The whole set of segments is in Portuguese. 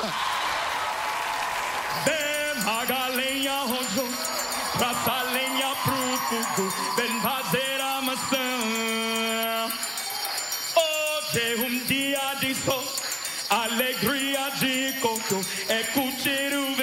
Vem a lenha rojou, traça lenha pro fogo, vem fazer a maçã. Hoje é um dia de sol, alegria de coco, é curtir o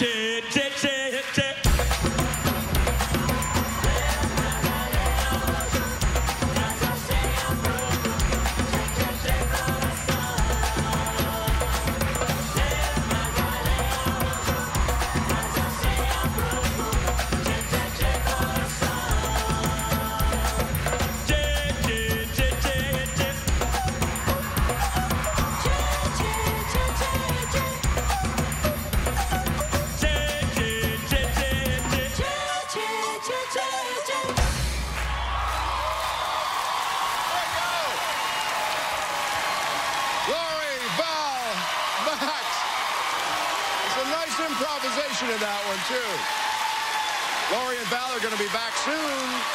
Did, did. Nice improvisation in that one, too. Lori and Val are going to be back soon.